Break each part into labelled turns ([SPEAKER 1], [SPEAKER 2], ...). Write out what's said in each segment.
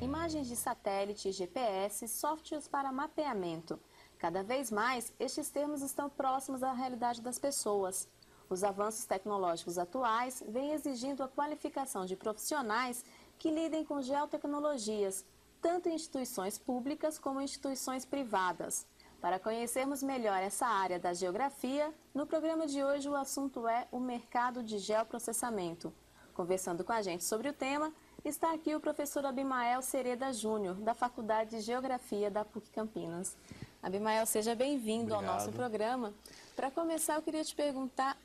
[SPEAKER 1] imagens de satélite, GPS, softwares para mapeamento. Cada vez mais, estes termos estão próximos da realidade das pessoas. Os avanços tecnológicos atuais vêm exigindo a qualificação de profissionais que lidem com geotecnologias, tanto em instituições públicas como em instituições privadas. Para conhecermos melhor essa área da geografia, no programa de hoje o assunto é o mercado de geoprocessamento. Conversando com a gente sobre o tema, está aqui o professor Abimael Sereda Júnior, da Faculdade de Geografia da PUC Campinas. Abimael, seja bem-vindo ao nosso programa. Para começar, eu queria te perguntar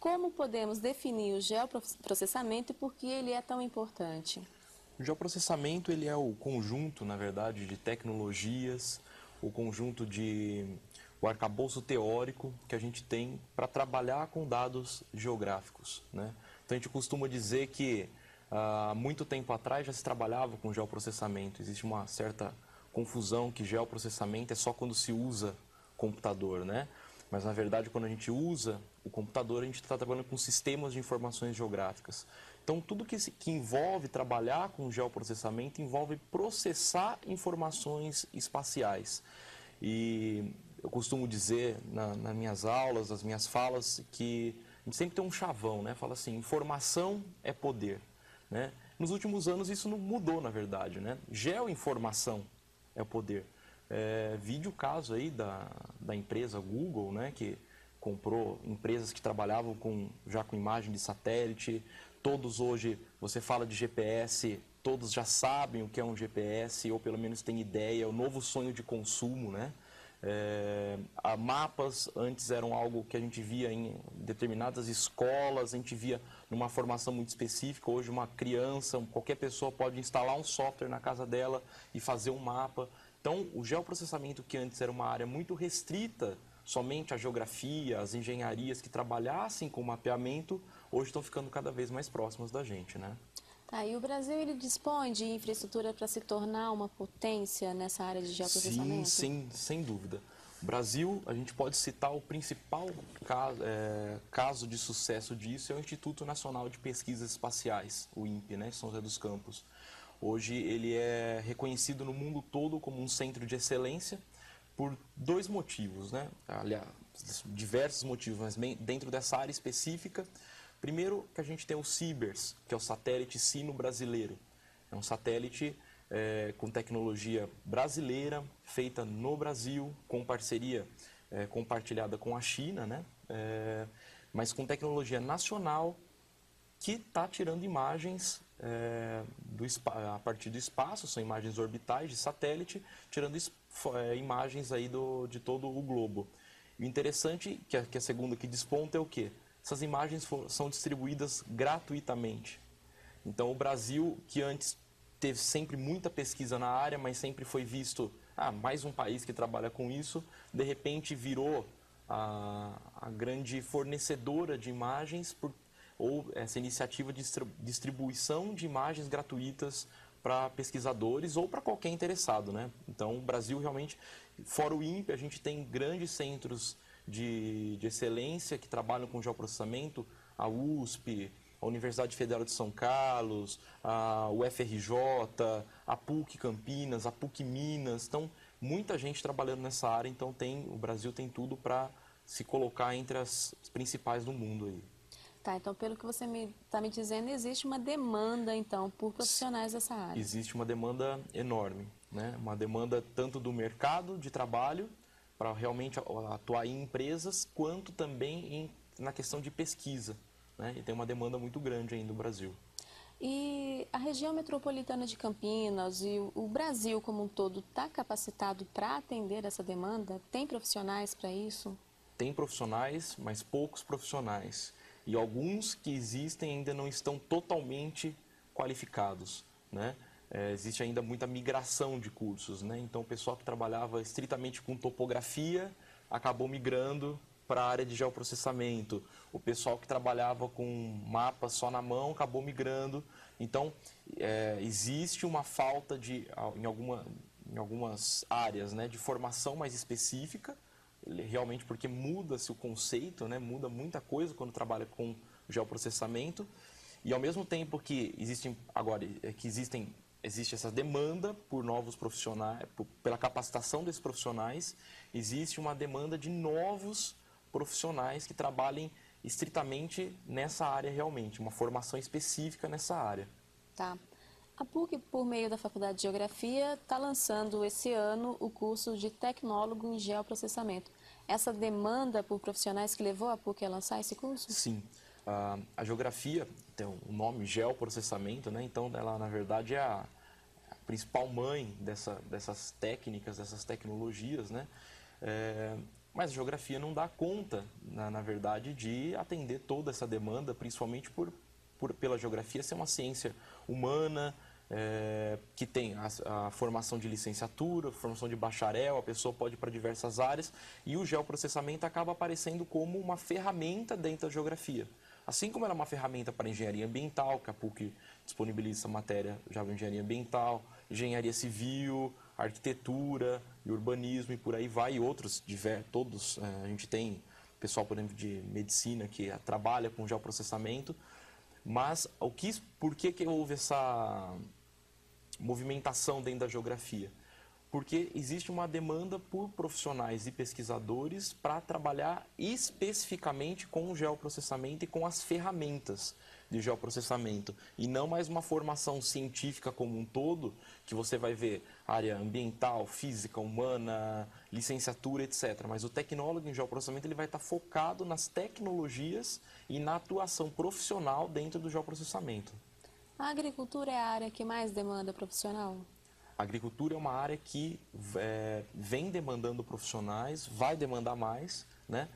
[SPEAKER 1] como podemos definir o geoprocessamento e por que ele é tão importante.
[SPEAKER 2] O geoprocessamento ele é o conjunto, na verdade, de tecnologias, o conjunto de o arcabouço teórico que a gente tem para trabalhar com dados geográficos. Né? Então a gente costuma dizer que há muito tempo atrás já se trabalhava com geoprocessamento. Existe uma certa confusão que geoprocessamento é só quando se usa computador, né? Mas na verdade quando a gente usa o computador a gente está trabalhando com sistemas de informações geográficas. Então, tudo que, que envolve trabalhar com geoprocessamento envolve processar informações espaciais. E eu costumo dizer na, nas minhas aulas, nas minhas falas, que a gente sempre tem um chavão, né? Fala assim, informação é poder. Né? Nos últimos anos isso não mudou, na verdade. Né? Geoinformação é o poder. É, vídeo caso aí da, da empresa Google, né, que comprou empresas que trabalhavam com, já com imagem de satélite, todos hoje, você fala de GPS, todos já sabem o que é um GPS, ou pelo menos têm ideia, é o novo sonho de consumo, né? É, mapas antes eram algo que a gente via em determinadas escolas, a gente via numa formação muito específica. Hoje, uma criança, qualquer pessoa pode instalar um software na casa dela e fazer um mapa. Então, o geoprocessamento, que antes era uma área muito restrita somente à geografia, às engenharias que trabalhassem com mapeamento, hoje estão ficando cada vez mais próximas da gente, né?
[SPEAKER 1] Tá, e o Brasil ele dispõe de infraestrutura para se tornar uma potência nessa área de geoprocessamento?
[SPEAKER 2] Sim, sim, sem dúvida. Brasil, a gente pode citar o principal caso, é, caso de sucesso disso é o Instituto Nacional de Pesquisas Espaciais, o INPE, né, São José dos Campos. Hoje ele é reconhecido no mundo todo como um centro de excelência por dois motivos, né? Aliás, diversos motivos, mas dentro dessa área específica, Primeiro que a gente tem o CIBERS, que é o satélite sino brasileiro. É um satélite é, com tecnologia brasileira, feita no Brasil, com parceria é, compartilhada com a China, né? É, mas com tecnologia nacional que está tirando imagens é, do, a partir do espaço, são imagens orbitais de satélite, tirando é, imagens aí do, de todo o globo. o interessante, que a, que a segunda que desponta é o quê? essas imagens for, são distribuídas gratuitamente. Então, o Brasil, que antes teve sempre muita pesquisa na área, mas sempre foi visto, ah, mais um país que trabalha com isso, de repente virou a, a grande fornecedora de imagens, por, ou essa iniciativa de distribuição de imagens gratuitas para pesquisadores ou para qualquer interessado. Né? Então, o Brasil realmente, fora o INPE, a gente tem grandes centros de, de excelência que trabalham com geoprocessamento, a USP, a Universidade Federal de São Carlos, a UFRJ, a PUC Campinas, a PUC Minas. Então, muita gente trabalhando nessa área, então tem, o Brasil tem tudo para se colocar entre as principais do mundo aí.
[SPEAKER 1] Tá, então pelo que você está me, tá me dizendo, existe uma demanda então por profissionais dessa área.
[SPEAKER 2] Existe uma demanda enorme, né? Uma demanda tanto do mercado de trabalho para realmente atuar em empresas, quanto também em, na questão de pesquisa. Né? E tem uma demanda muito grande ainda no Brasil.
[SPEAKER 1] E a região metropolitana de Campinas e o Brasil como um todo está capacitado para atender essa demanda? Tem profissionais para isso?
[SPEAKER 2] Tem profissionais, mas poucos profissionais. E alguns que existem ainda não estão totalmente qualificados. Né? é, existe ainda muita migração de cursos, né? Então, o pessoal que trabalhava estritamente com topografia acabou migrando para a área de geoprocessamento. O pessoal que trabalhava com mapas só na mão acabou migrando. Então, é, existe uma falta de, em, alguma, em algumas áreas né, de formação mais específica, realmente porque muda-se o conceito, né, muda muita coisa quando trabalha com geoprocessamento. E ao mesmo tempo que existem agora que existem existe essa demanda por novos profissionais, por, pela capacitação desses profissionais, existe uma demanda de novos profissionais que trabalhem estritamente nessa área realmente, uma formação específica nessa área.
[SPEAKER 1] Tá. A PUC, por meio da Faculdade de Geografia, está lançando esse ano o curso de Tecnólogo em Geoprocessamento. Essa demanda por profissionais que levou a PUC a lançar esse curso?
[SPEAKER 2] Sim. Uh, a geografia tem o nome geoprocessamento, né? então ela na verdade é a, a principal mãe dessa, dessas técnicas, dessas tecnologias. Né? É, mas a geografia não dá conta, na, na, verdade, de atender toda essa demanda, principalmente por, por pela geografia ser uma ciência humana, é, que tem a, a, formação de licenciatura, formação de bacharel, a pessoa pode ir para diversas áreas, e o geoprocessamento acaba aparecendo como uma ferramenta dentro da geografia. Assim como ela é uma ferramenta para engenharia ambiental, que a PUC disponibiliza matéria já engenharia ambiental, engenharia civil, arquitetura e urbanismo e por aí vai, e outros, diver, todos, é, a gente tem pessoal, por exemplo, de medicina que trabalha com geoprocessamento, mas o que, por que, que houve essa movimentação dentro da geografia? Porque existe uma demanda por profissionais e pesquisadores para trabalhar especificamente com o geoprocessamento e com as ferramentas de geoprocessamento. E não mais uma formação científica como um todo, que você vai ver área ambiental, física, humana, licenciatura, etc. Mas o tecnólogo em geoprocessamento ele vai estar focado nas tecnologias e na atuação profissional dentro do geoprocessamento.
[SPEAKER 1] A agricultura é a área que mais demanda profissional?
[SPEAKER 2] A agricultura é uma área que é, vem demandando profissionais, vai demandar mais, né?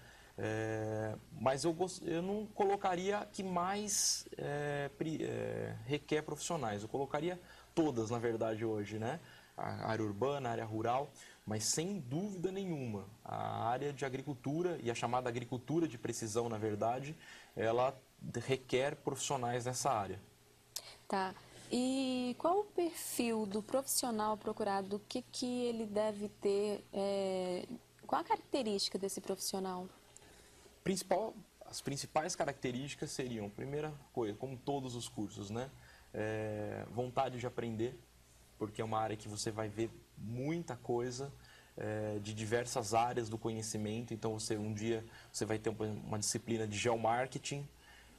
[SPEAKER 2] É, mas eu, gost... eu não colocaria que mais é, é, requer profissionais. Eu colocaria todas, na verdade, hoje, né? A área urbana, a área rural, mas sem dúvida nenhuma, a área de agricultura e a chamada agricultura de precisão, na verdade, ela requer profissionais nessa área.
[SPEAKER 1] Tá. E qual o perfil do profissional procurado? O que, que ele deve ter? É... Qual a característica desse profissional?
[SPEAKER 2] Principal, as principais características seriam, primeira coisa, como todos os cursos, né? É, vontade de aprender, porque é uma área que você vai ver muita coisa é, de diversas áreas do conhecimento. Então, você um dia você vai ter uma disciplina de geomarketing,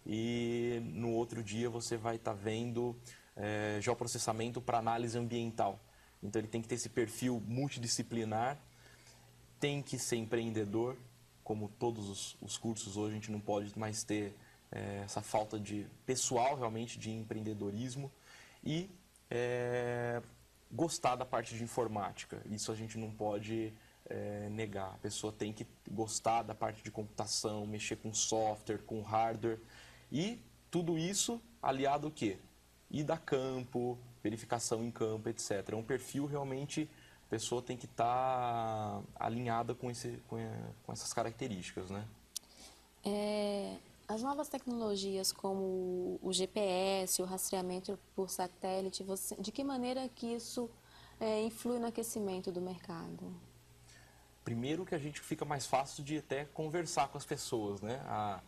[SPEAKER 2] e no outro dia você vai estar tá vendo é, geoprocessamento para análise ambiental. Então ele tem que ter esse perfil multidisciplinar, tem que ser empreendedor, como todos os, os cursos hoje a gente não pode mais ter é, essa falta de pessoal realmente de empreendedorismo e é, gostar da parte de informática. Isso a gente não pode é, negar. A pessoa tem que gostar da parte de computação, mexer com software, com hardware e tudo isso aliado ao quê? Ir da campo, verificação em campo, etc. É um perfil realmente, a pessoa tem que estar tá alinhada com, esse, com, com, essas características, né?
[SPEAKER 1] É, as novas tecnologias como o GPS, o rastreamento por satélite, você, de que maneira que isso é, influi no aquecimento do mercado?
[SPEAKER 2] Primeiro que a gente fica mais fácil de até conversar com as pessoas, né? A,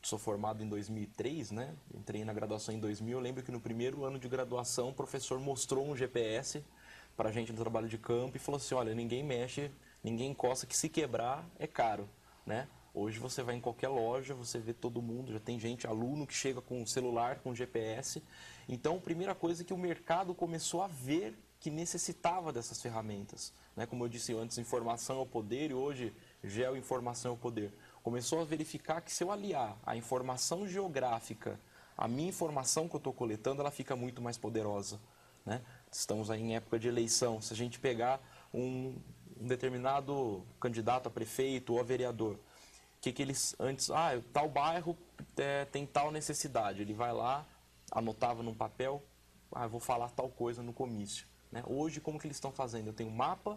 [SPEAKER 2] sou formado em 2003, né? Entrei na graduação em 2000. Eu lembro que no primeiro ano de graduação o professor mostrou um GPS para a gente no trabalho de campo e falou assim: olha, ninguém mexe, ninguém encosta, que se quebrar é caro, né? Hoje você vai em qualquer loja, você vê todo mundo, já tem gente, aluno que chega com celular, com GPS. Então, a primeira coisa é que o mercado começou a ver que necessitava dessas ferramentas. Né? Como eu disse antes, informação é o poder e hoje geoinformação é o poder começou a verificar que se eu aliar a informação geográfica à minha informação que eu estou coletando, ela fica muito mais poderosa. Né? Estamos aí em época de eleição. Se a gente pegar um, um determinado candidato a prefeito ou a vereador, que, que eles antes, ah, tal bairro é, tem tal necessidade. Ele vai lá, anotava num papel, ah, vou falar tal coisa no comício. Né? Hoje, como que eles estão fazendo? Eu tenho um mapa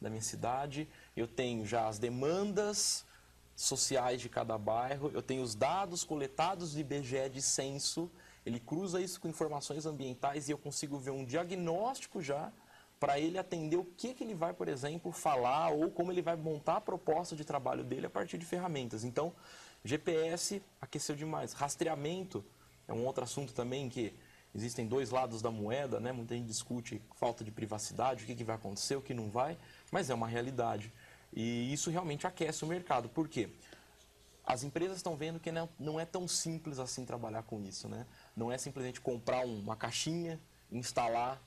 [SPEAKER 2] da minha cidade, eu tenho já as demandas sociais de cada bairro, eu tenho os dados coletados do IBGE de censo, ele cruza isso com informações ambientais e eu consigo ver um diagnóstico já para ele atender o que, que ele vai, por exemplo, falar ou como ele vai montar a proposta de trabalho dele a partir de ferramentas. Então, GPS aqueceu demais. Rastreamento é um outro assunto também que existem dois lados da moeda, né? Muita gente discute falta de privacidade, o que, que vai acontecer, o que não vai, mas é uma realidade. E isso realmente aquece o mercado. Por quê? As empresas estão vendo que não, é tão simples assim trabalhar com isso, né? Não é simplesmente comprar uma caixinha, instalar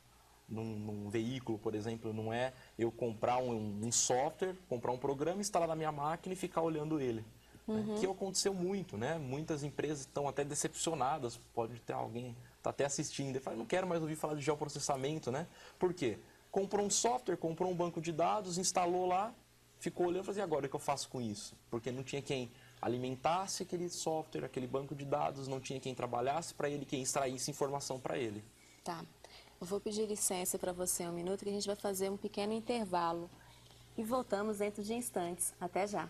[SPEAKER 2] num, num, veículo, por exemplo, não é eu comprar um, um, software, comprar um programa, instalar na minha máquina e ficar olhando ele. Né? Uhum. Né? Que aconteceu muito, né? Muitas empresas estão até decepcionadas, pode ter alguém está até assistindo e fala, não quero mais ouvir falar de geoprocessamento, né? Por quê? Comprou um software, comprou um banco de dados, instalou lá, ficou olhando e falou assim, agora o que eu faço com isso? Porque não tinha quem alimentasse aquele software, aquele banco de dados, não tinha quem trabalhasse para ele, quem extraísse informação para ele.
[SPEAKER 1] Tá. Eu vou pedir licença para você um minuto que a gente vai fazer um pequeno intervalo. E voltamos dentro de instantes. Até já.